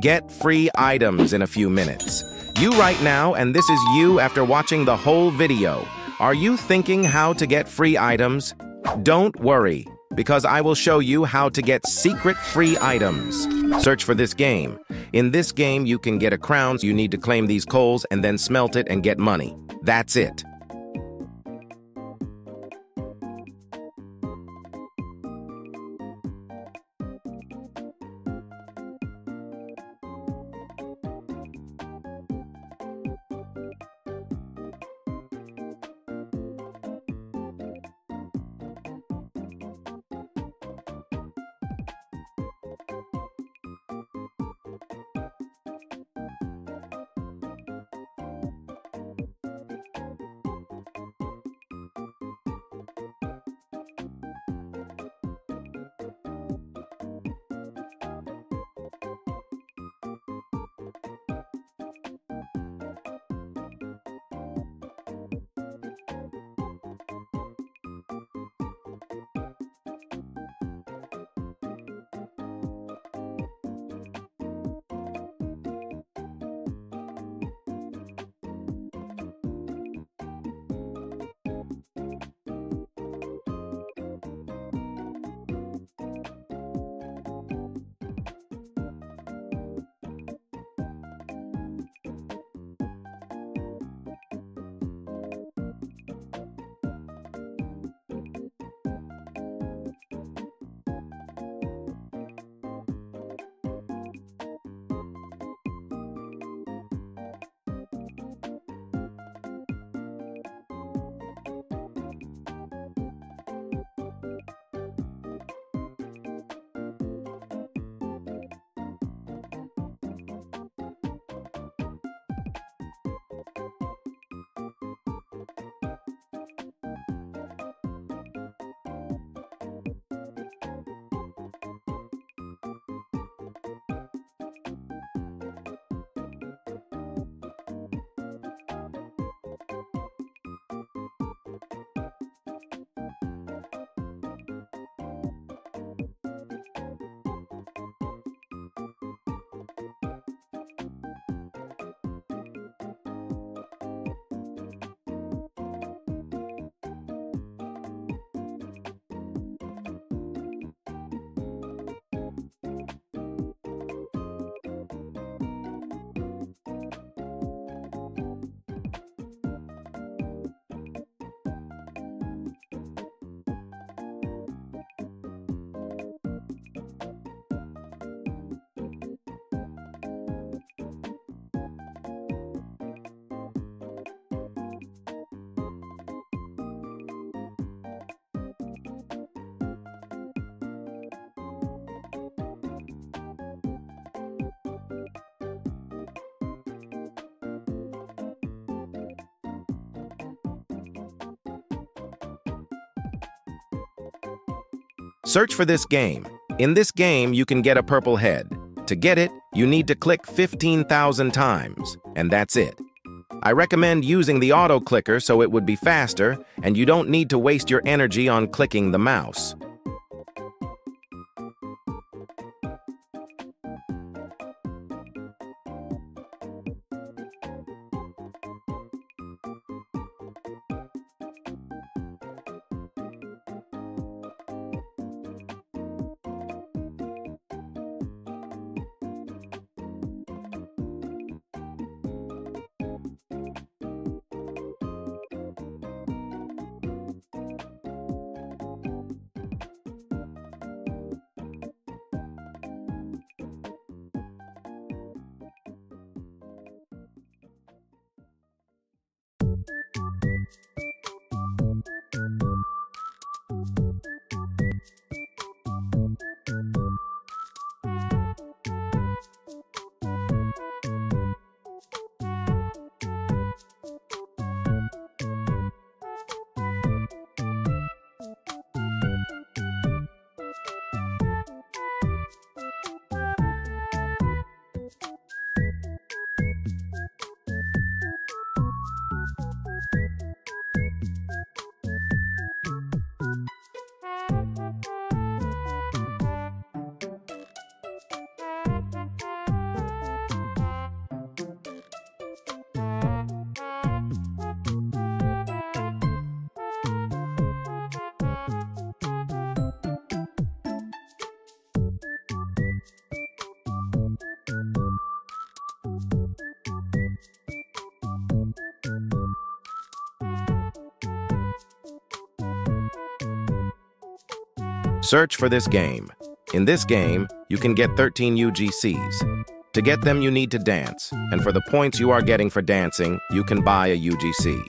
Get free items in a few minutes. You right now, and this is you after watching the whole video. Are you thinking how to get free items? Don't worry, because I will show you how to get secret free items. Search for this game. In this game, you can get a crown, you need to claim these coals and then smelt it and get money. That's it. Search for this game. In this game, you can get a purple head. To get it, you need to click 15,000 times, and that's it. I recommend using the auto clicker so it would be faster, and you don't need to waste your energy on clicking the mouse. Search for this game. In this game, you can get 13 UGCs. To get them, you need to dance, and for the points you are getting for dancing, you can buy a UGC.